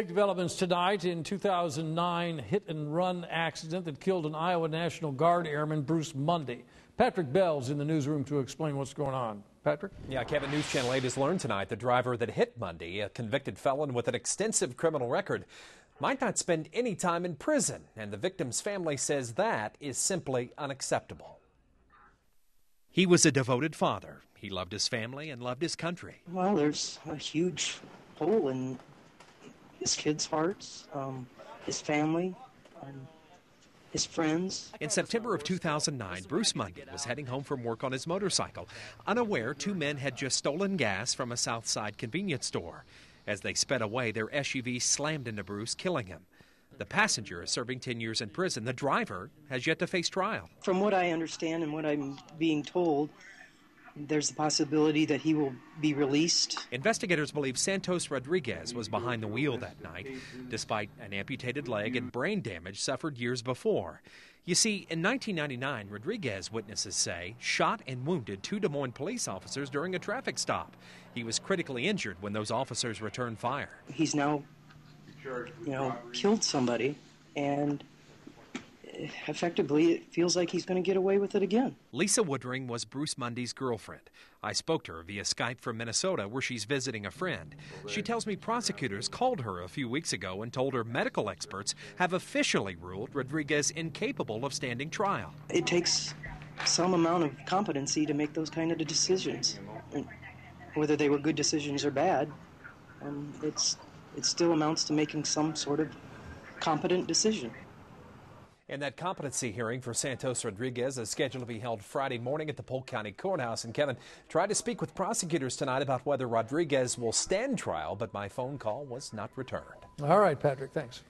Big developments tonight in 2009 hit and run accident that killed an Iowa National Guard airman, Bruce Mundy. Patrick Bell's in the newsroom to explain what's going on. Patrick? Yeah, Kevin, News Channel 8 has learned tonight the driver that hit Mundy, a convicted felon with an extensive criminal record, might not spend any time in prison, and the victim's family says that is simply unacceptable. He was a devoted father. He loved his family and loved his country. Well, there's a huge hole in his kids' hearts, um, his family, and his friends. In September of 2009, Bruce Mundy was heading home from work on his motorcycle. Unaware, two men had just stolen gas from a Southside convenience store. As they sped away, their SUV slammed into Bruce, killing him. The passenger is serving 10 years in prison. The driver has yet to face trial. From what I understand and what I'm being told, there's the possibility that he will be released. Investigators believe Santos Rodriguez was behind the wheel that night, despite an amputated leg and brain damage suffered years before. You see, in 1999, Rodriguez, witnesses say, shot and wounded two Des Moines police officers during a traffic stop. He was critically injured when those officers returned fire. He's now, you know, killed somebody, and effectively, it feels like he's going to get away with it again. Lisa Woodring was Bruce Mundy's girlfriend. I spoke to her via Skype from Minnesota, where she's visiting a friend. She tells me prosecutors called her a few weeks ago and told her medical experts have officially ruled Rodriguez incapable of standing trial. It takes some amount of competency to make those kind of decisions. And whether they were good decisions or bad, um, it's, it still amounts to making some sort of competent decision. And that competency hearing for Santos Rodriguez is scheduled to be held Friday morning at the Polk County Courthouse. And Kevin tried to speak with prosecutors tonight about whether Rodriguez will stand trial, but my phone call was not returned. All right, Patrick, thanks.